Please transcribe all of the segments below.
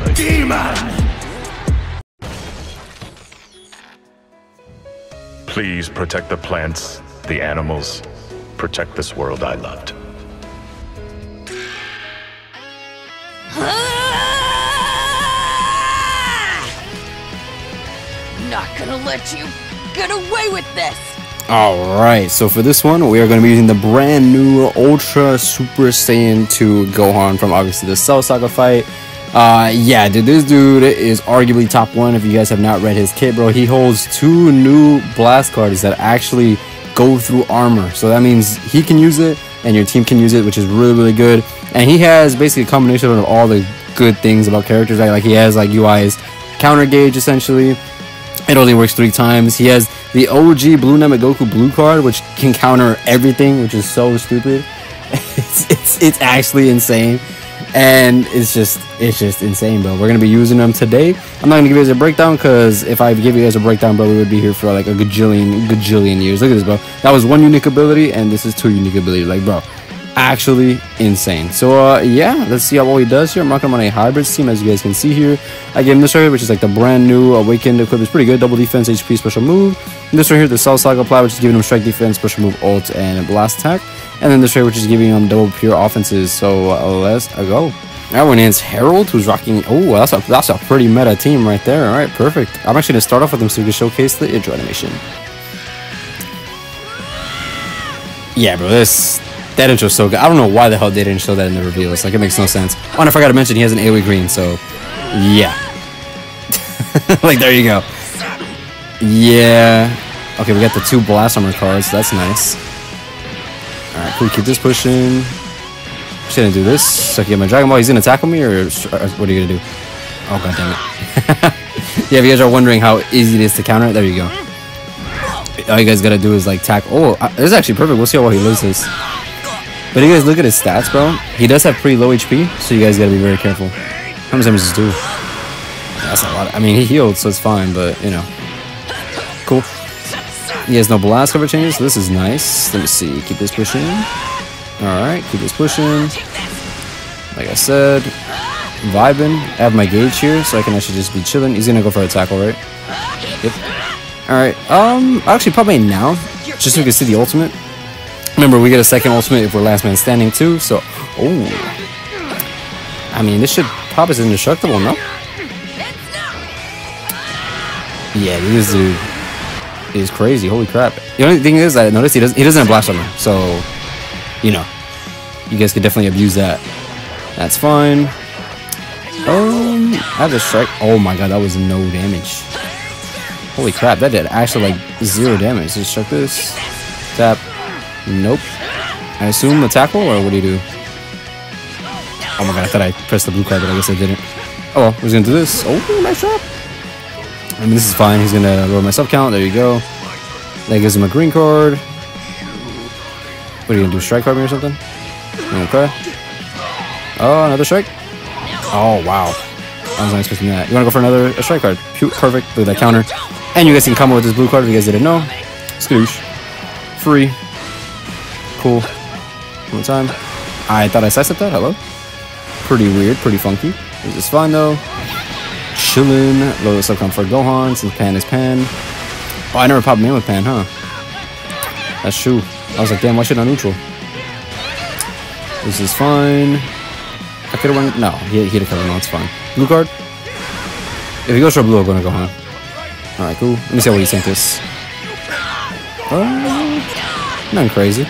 a demon! Please protect the plants, the animals, protect this world I loved. Not gonna let you get away with this! Alright, so for this one, we are going to be using the brand new Ultra Super Saiyan 2 Gohan from obviously the Cell Saga fight. Uh, yeah, dude, this dude is arguably top one. If you guys have not read his kit, bro, he holds two new blast cards that actually go through armor. So that means he can use it and your team can use it, which is really, really good. And he has basically a combination of all the good things about characters, right? Like he has like UI's counter gauge essentially. It only works three times. He has the OG Blue Namegoku blue card, which can counter everything, which is so stupid. It's it's it's actually insane, and it's just it's just insane, bro. We're gonna be using them today. I'm not gonna give you guys a breakdown because if I give you guys a breakdown, bro, we would be here for like a gajillion gajillion years. Look at this, bro. That was one unique ability, and this is two unique ability. Like, bro, actually insane. So uh, yeah, let's see how well he does here. I'm rocking him on a hybrid team, as you guys can see here. I gave him this right here, which is like the brand new Awakened equip. It's pretty good. Double defense, HP, special move. And this right here, the Cell Saga Apply, which is giving him strike defense, special move, ult, and blast attack. And then this right, which is giving him double pure offenses. So uh, let's go. That one is Harold, who's rocking. Oh, that's a that's a pretty meta team right there. All right, perfect. I'm actually gonna start off with him so we can showcase the intro animation. Yeah, bro, this that intro's so good. I don't know why the hell they didn't show that in the reveals. Like, it makes no sense. Oh, and I forgot to mention, he has an AoE green, so... Yeah. like, there you go. Yeah. Okay, we got the two Blast Armor cards. That's nice. Alright, cool. Keep this pushing. Just gonna do this. So I can get my Dragon Ball. He's gonna tackle me, or, what are you gonna do? Oh, god damn it. yeah, if you guys are wondering how easy it is to counter it, there you go. All you guys gotta do is, like, tack... Oh, uh, this is actually perfect. We'll see how well he lives this. But you guys look at his stats, bro. He does have pretty low HP, so you guys gotta be very careful. How much damage does do? That's a lot. I mean, he healed, so it's fine, but, you know. Cool. He has no blast cover changes, so this is nice. Let me see. Keep this pushing. Alright, keep this pushing. Like I said, vibing. I have my gauge here, so I can actually just be chilling. He's gonna go for a tackle, right? Yep. Alright, um, actually, probably now, just so we can see the ultimate. Remember, we get a second ultimate if we're last man standing too, so... Oh. I mean, this should pop as indestructible, no? Yeah, this dude is crazy. Holy crap. The only thing is, I noticed he doesn't, he doesn't have blast armor, so... You know. You guys could definitely abuse that. That's fine. Um, I have a strike. Oh my god, that was no damage. Holy crap, that did actually like zero damage. Just check this. Tap. Nope. I assume a tackle, or what do you do? Oh my god, I thought I pressed the blue card, but I guess I didn't. Oh well, we're gonna do this. Oh, nice shot. I mean, this is fine. He's gonna lower my sub count. There you go. That gives him a green card. What are you gonna do? Strike card me or something? Okay. Oh, another strike. Oh wow. I was not expecting that. You wanna go for another a strike card? Perfect. Look at that counter. And you guys can come with this blue card if you guys didn't know. Skoosh. Free. Cool. One more time. I thought I sidestepped that. Hello. Pretty weird. Pretty funky. This is fine though. Chillin'. Low subcom for Gohan since Pan is Pan. Oh, I never popped me in with Pan, huh? That's true. I was like, damn, why should I neutral? This is fine. I could have went. No, he, had a cover. No, it's fine. Blue card. If he goes for a blue, I'm gonna go, huh? Alright, cool. Let me see what you think this. Uh, nothing crazy.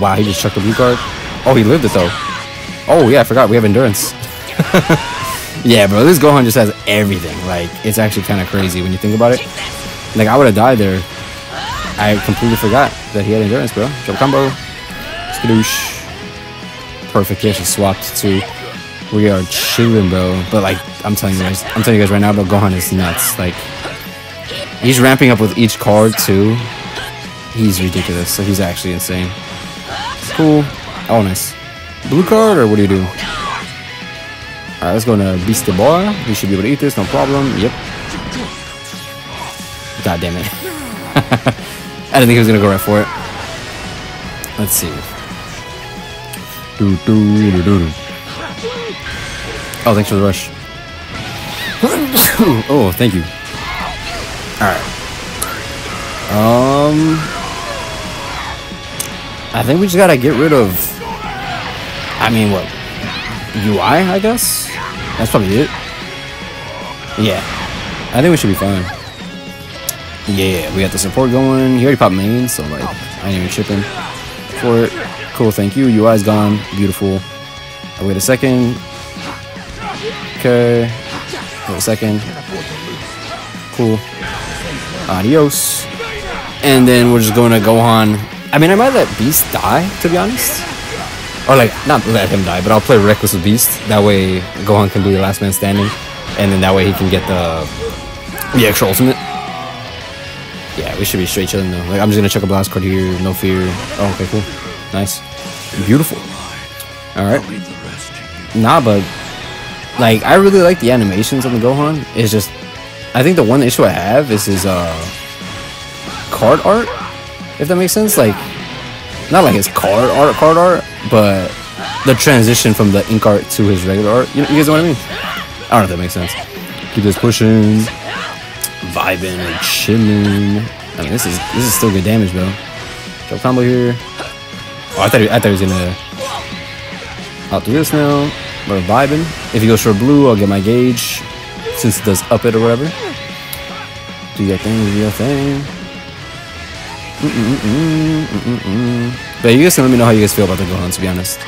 Wow, he just chucked a blue card. Oh, he lived it though. Oh yeah, I forgot. We have endurance. yeah, bro. This Gohan just has everything. Like, it's actually kind of crazy when you think about it. Like, I would have died there. I completely forgot that he had endurance, bro. Jump combo. Skadoosh. Perfect. He actually swapped too. We are chilling, bro. But like, I'm telling you guys, I'm telling you guys right now, bro. Gohan is nuts. Like, he's ramping up with each card too. He's ridiculous. So he's actually insane. Cool. Oh, nice. Blue card, or what do you do? Alright, let's go into Beast Boy. He should be able to eat this, no problem. Yep. God damn it. I didn't think he was gonna go right for it. Let's see. Do, do, do, do, do. Oh, thanks for the rush. oh, thank you. Alright. Um I think we just gotta get rid of I mean what UI I guess? That's probably it. Yeah. I think we should be fine. Yeah, we got the support going. He already popped main, so like I ain't even chipping for it. Cool, thank you. UI's gone. Beautiful. I wait a second. Okay. Wait a second. Cool. Adios. And then we're just going to Gohan. I mean, I might let Beast die, to be honest. Or, like, not let him die, but I'll play Reckless with Beast. That way, Gohan can be the last man standing. And then that way he can get the the extra ultimate. Yeah, we should be straight chilling, though. Like, I'm just to check a blast card here. No fear. Oh, okay, cool. Nice. Beautiful. Alright. Nah, but like I really like the animations on the Gohan. It's just I think the one issue I have is his uh card art, if that makes sense. Like not like his card art card art, but the transition from the ink art to his regular art. You, you guys know what I mean? I don't know if that makes sense. Keep this pushing, vibing and chilling. I mean, this is this is still good damage, bro. Jump combo here. Oh, I thought he, I thought he was gonna I'll do this now. We're vibing. If he goes for blue, I'll get my gauge. Since it does up it or whatever. Do your thing, do your thing. But you guys can let me know how you guys feel about the Gohan, to be honest.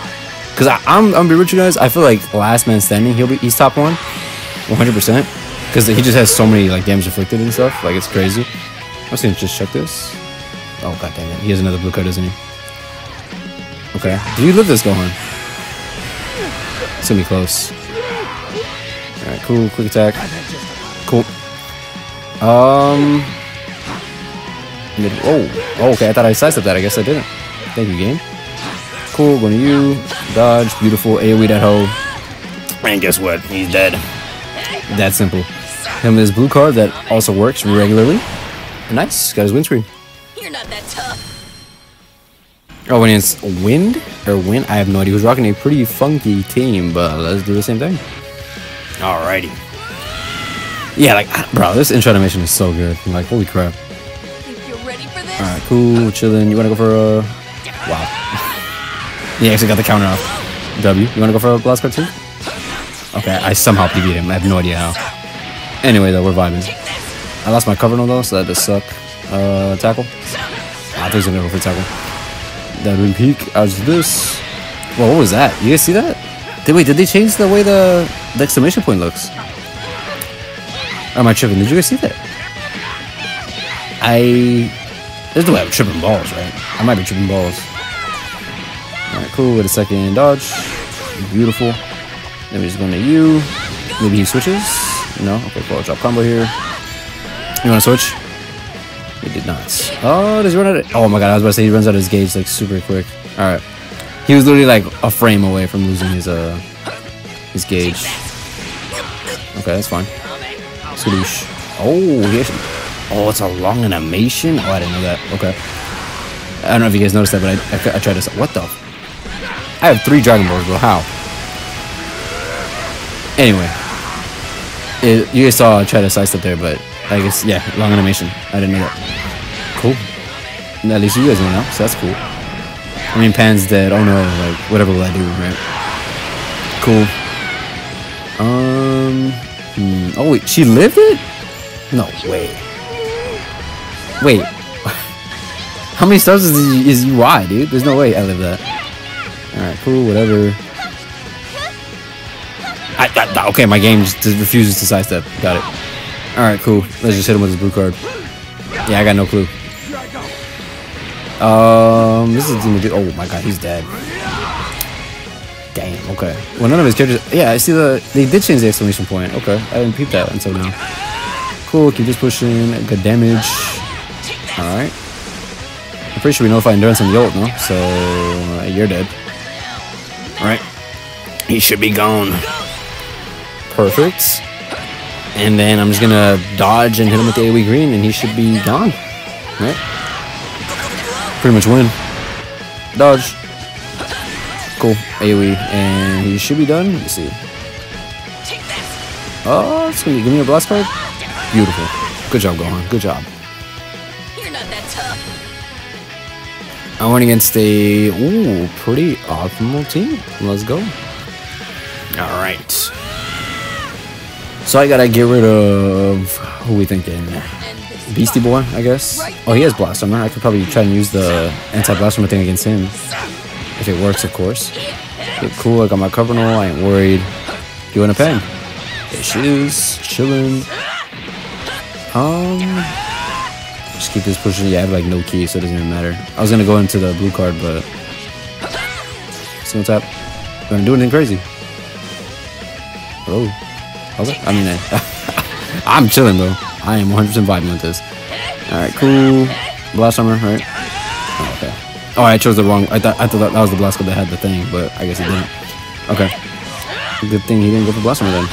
Because I'm, I'm gonna be rich, you guys. I feel like last man standing, he'll be he's top one, 100. percent Because he just has so many like damage inflicted and stuff. Like it's crazy. I'm just gonna just check this. Oh god damn it! He has another blue card, doesn't he? Okay. Do you live this Gohan? It's gonna be close. Alright, cool. Quick attack. Cool. Um. Mid oh, oh, okay. I thought I sidestepped that. I guess I didn't. Thank you, game. Cool. Going to you. Dodge. Beautiful. AoE that hoe. And guess what? He's dead. That simple. Him his blue card that also works regularly. Nice. Got his windscreen. You're not that tough. Oh, when it's wind or wind, I have no idea. He was rocking a pretty funky team, but let's do the same thing. Alrighty. Yeah, like, bro, this intro animation is so good. I'm like, holy crap. This? Alright, cool, chilling. You wanna go for a. Wow. he actually got the counter off. W. You wanna go for a blast card too? Okay, I somehow beat him. I have no idea how. Anyway, though, we're vibing. I lost my cover no though, so that does suck. Uh, tackle. Ah, I think he's gonna go for tackle. That would peak as this. Well, what was that? You guys see that? Did wait? Did they change the way the, the exclamation point looks? Or am I tripping? Did you guys see that? I there's no way I'm tripping balls, right? I might be tripping balls. Alright, cool. With a second dodge. Beautiful. Then we're just going to you. Maybe he switches. No. Okay, cool. Drop combo here. You want to switch? He did not. Oh, does he run out of... Oh my god, I was about to say he runs out of his gauge like super quick. Alright. He was literally like a frame away from losing his uh his gauge. Okay, that's fine. Skadoosh. Oh, he actually... Oh, it's a long animation? Oh, I didn't know that. Okay. I don't know if you guys noticed that, but I, I, I tried to... What the... I have three Dragon Balls, bro. How? Anyway. It, you guys saw I tried to sidestep there, but I guess, yeah, long animation. I didn't know that. Cool. And At least you guys know now, so that's cool. I mean, Pan's dead. Oh no, like, whatever will I do, right? Cool. Um. Hmm. Oh, wait, she lived it? No way. Wait. How many stars is, is UI, dude? There's no way I live that. Alright, cool, whatever. I, I, okay, my game just refuses to sidestep. Got it. Alright, cool. Let's just hit him with his blue card. Yeah, I got no clue. Um, this is gonna do. Oh my god, he's dead. Damn. Okay. Well, none of his characters. Yeah, I see the. They did change the exclamation point. Okay, I didn't peep that until now. Cool. Keep this pushing. Good damage. All right. I'm pretty sure we notified endurance on the ult, no? So uh, you're dead. All right. He should be gone. Perfect. And then I'm just gonna dodge and hit him with the AoE green, and he should be gone. Right? Pretty much win. Dodge. Cool. AoE. And he should be done. Let me see. Oh, be, give me a blast card. Beautiful. Good job, Gohan. Good job. I went against a ooh pretty optimal team. Let's go. All right. So I gotta get rid of who we thinking? Beastie Boy, I guess. Oh, he has Blast Armor. I could probably try and use the anti-blast armor thing against him. If it works, of course. Okay, cool, I got my cover all, I ain't worried. You want a pen? There she is, chilling. Um, just keep this pushing. Yeah, I have like no key, so it doesn't even matter. I was gonna go into the blue card, but single tap. Gonna do anything crazy? Oh, okay. I mean, uh, I'm chilling, bro. I am 100% vibing with this. All right, cool. Blast right? Oh, okay. Oh, I chose the wrong. I thought I thought that, that was the blast that had the thing, but I guess it didn't. Okay. Good thing he didn't go for blast then.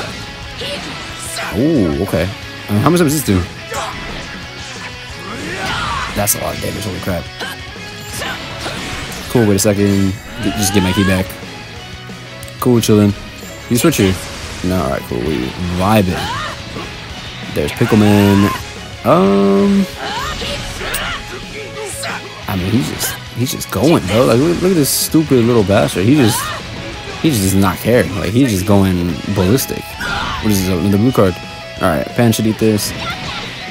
Ooh, okay. Uh, how much does this do? That's a lot of damage. Holy crap. Cool. Wait a second. Just get my key back. Cool, chilling. You switch here. No, all right, cool. We vibing. There's Pickleman. Um, I mean, he's just he's just going, bro. Like, look, look at this stupid little bastard. He just he just does not care. Like, he's just going ballistic. What is this? The blue card. All right, Pan should eat this.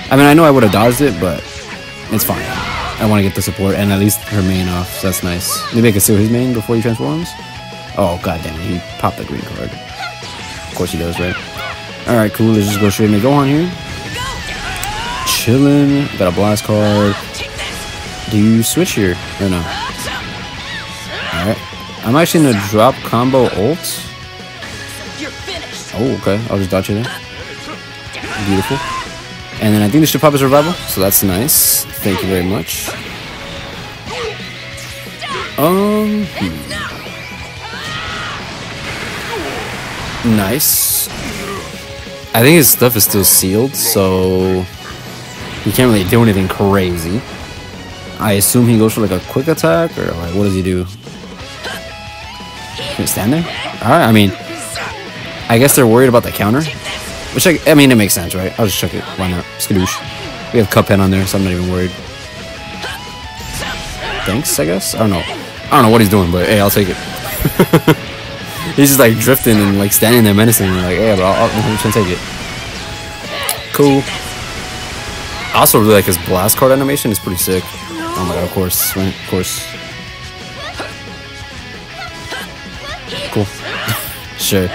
I mean, I know I would have dodged it, but it's fine. I want to get the support and at least her main off, so that's nice. Maybe I can steal his main before he transforms. Oh god damn it, he popped the green card. Of course he does, right? Alright, cool, let's just go straight into Gohan here. Chillin', got a blast card. Do you switch here or no? Alright. I'm actually gonna drop combo ult. You're finished. Oh, okay. I'll just dodge it there. Beautiful. And then I think this should pop as revival, so that's nice. Thank you very much. Um, hmm. nice. I think his stuff is still sealed, so he can't really do anything crazy. I assume he goes for like a quick attack, or like what does he do? Can he stand there? All right. I mean, I guess they're worried about the counter, which I, I mean it makes sense, right? I'll just check it. Why not? Skadoosh. We have Cuphead on there, so I'm not even worried. Thanks, I guess. I don't know. I don't know what he's doing, but hey, I'll take it. he's just like drifting and like standing there menacing. And, like, hey, but I'll, I'll 100% take it. Cool. I also really like his blast card animation. It's pretty sick. Oh my god, of course, right? Of course. Cool. sure.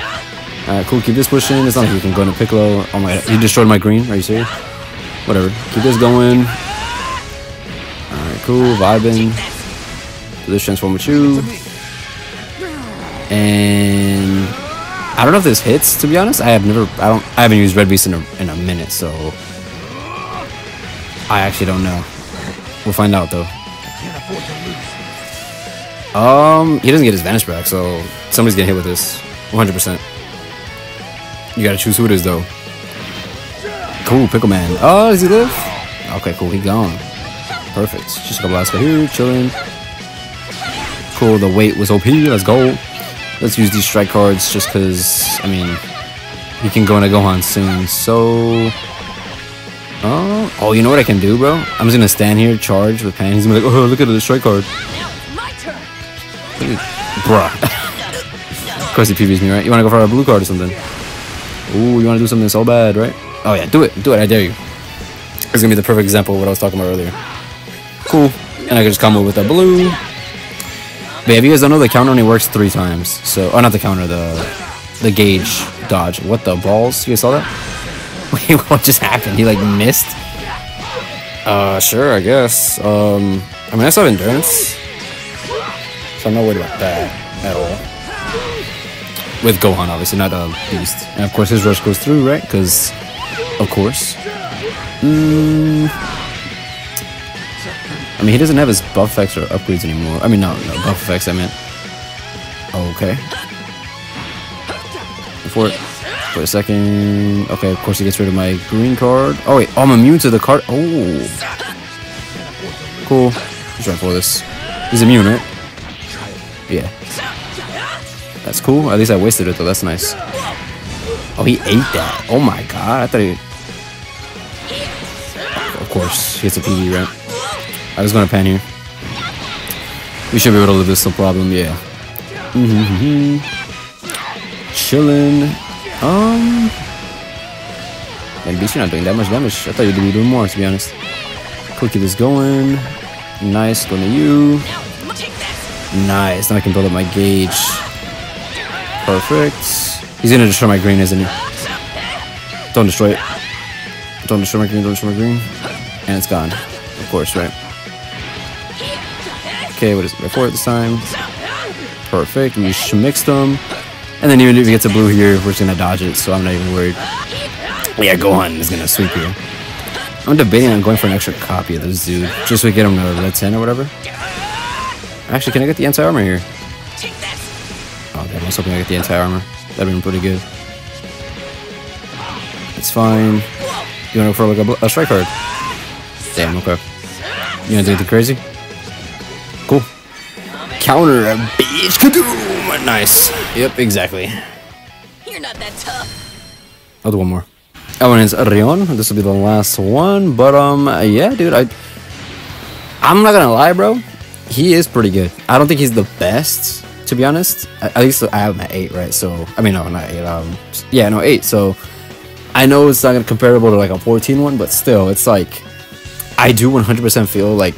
Alright, cool. Keep this pushing. It's not like we can go into Piccolo. Oh my god, he destroyed my green. Are you serious? Whatever. Keep this going. Alright, cool. Vibing. This transform with you. And I don't know if this hits. To be honest, I have never. I don't. I haven't used Red Beast in a in a minute, so I actually don't know. We'll find out though. Um, he doesn't get his vanish back, so somebody's getting hit with this. 100%. You gotta choose who it is though. Cool, Pickle Man. Oh, does he live? Okay, cool, he gone. Perfect. Just a couple last guy here, chilling. Cool, the weight was OP, let's go. Let's use these strike cards just cause, I mean, he can go into Gohan soon, so... Oh, oh, you know what I can do, bro? I'm just gonna stand here, charge with Pan. He's gonna be like, oh, look at the strike card. Bruh. of course he PVs me, right? You wanna go for a blue card or something? Ooh, you wanna do something so bad, right? Oh yeah, do it, do it, I dare you. It's gonna be the perfect example of what I was talking about earlier. Cool. And I can just combo with a blue. But yeah, if you guys don't know, the counter only works three times. So, oh, not the counter, the the gauge dodge. What the balls? You guys saw that? Wait, what just happened? He like missed? Uh, sure, I guess. Um, I mean, I still have endurance. So I'm not worried about that at all. With Gohan, obviously, not a Beast. And of course, his rush goes through, right? Because, of course. Mm, I mean, he doesn't have his buff effects or upgrades anymore. I mean, no, no, buff effects, I meant. Okay. For it. For a second. Okay, of course, he gets rid of my green card. Oh, wait. Oh, I'm immune to the card. Oh. Cool. Let's for this. He's immune, right? Yeah. That's cool. At least I wasted it, though. That's nice. Oh, he ate that. Oh my god. I thought he. Of course, he gets a PB, right? I was gonna pan here. We should be able to live this no problem. Yeah. Mm-hmm. Chilling. Um. And least you're not doing that much damage. I thought you'd be doing more, to be honest. Keep this going. Nice, going to you. Nice. Now I can build up my gauge. Perfect. He's gonna destroy my green, isn't he? Don't destroy it. Don't destroy my green, don't destroy my green. And it's gone. Of course, right? Okay, what is it? Before this time. Perfect. We mix them. And then even if he gets a blue here, we're just gonna dodge it, so I'm not even worried. Yeah, Gohan is gonna sweep you. I'm debating on going for an extra copy of this dude, just so we get him to red 10 or whatever. Actually, can I get the anti-armor here? Was hoping I get the anti-armor. That'd been pretty good. It's fine. You wanna go for like a, a strike card? Damn, okay. You wanna do anything crazy? Cool. Counter a bitch. Kadoom! Nice. Yep, exactly. You're not that tough. I'll do one more. That one is Rion. This will be the last one. But um, yeah, dude, I I'm not gonna lie, bro. He is pretty good. I don't think he's the best, to be honest. At least I have at eight, right? So I mean, no, not eight. Um, yeah, no, eight. So I know it's not comparable to like a 14 one, but still, it's like I do 100% feel like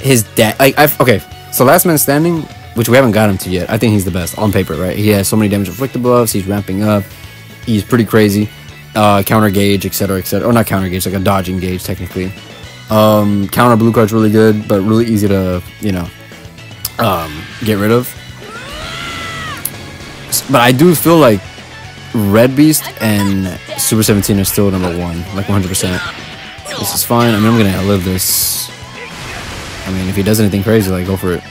his dad. Like I've okay. So last man standing, which we haven't got him to yet. I think he's the best on paper, right? He has so many damage inflicted buffs. He's ramping up. He's pretty crazy. Uh, counter gauge, etc., etc. Or not counter gauge, like a dodging gauge, technically. Um, counter blue card's really good, but really easy to you know um, get rid of. But I do feel like Red Beast and Super 17 are still number one, like 100%. This is fine. I mean, I'm gonna outlive this. I mean, if he does anything crazy, like go for it.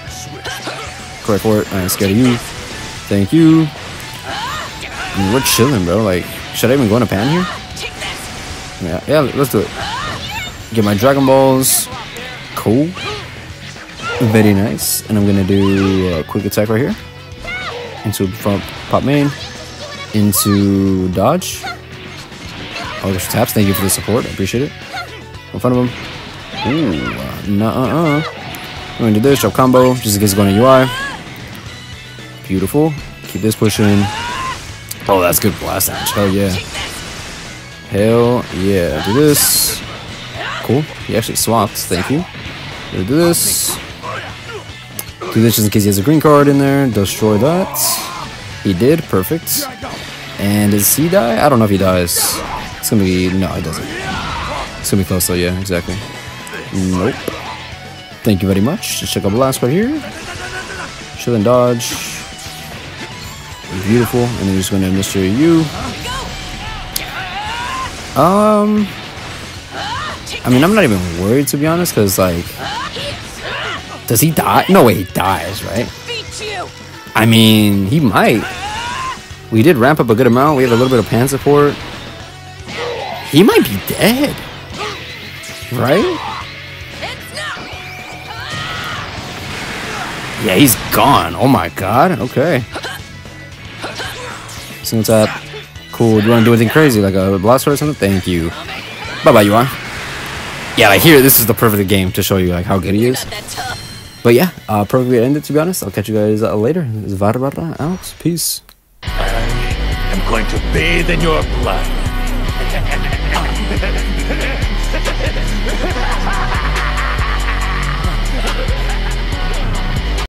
Correct for it. I'm scared of you. Thank you. I mean, we're chilling, bro. Like, should I even go in a pan here? Yeah, yeah. Let's do it. Get my Dragon Balls. Cool. Very nice. And I'm gonna do a quick attack right here. Into front pop main. Into dodge. Oh, there's taps. Thank you for the support. I appreciate it. In front of him. Ooh, nah, uh, uh. I'm gonna do this, drop combo, just in case it's going to UI. Beautiful. Keep this pushing. Oh, that's good blast damage. Hell yeah. Hell yeah. Do this. Cool. He actually swapped. Thank you. Do this. Do this just in case he has a green card in there. Destroy that. He did. Perfect. And does he die? I don't know if he dies. It's gonna be. No, he doesn't. It's gonna be close though. Yeah, exactly. Nope. Thank you very much. Just check out the last right here. Chill and dodge. Beautiful. And then just gonna mystery you. Um. I mean, I'm not even worried to be honest, because like, does he die? No way, he dies, right? I mean, he might. We did ramp up a good amount. We have a little bit of pan support. He might be dead, right? Yeah, he's gone. Oh my god. Okay. Single up? Cool. Do you want to do anything crazy, like a blaster or something? Thank you. Bye bye, you are. Yeah, like here, this is the perfect game to show you like how good he is. But yeah, uh, perfectly ended to be honest. I'll catch you guys uh, later. This is Varebarra out. Peace. I'm going to bathe in your blood.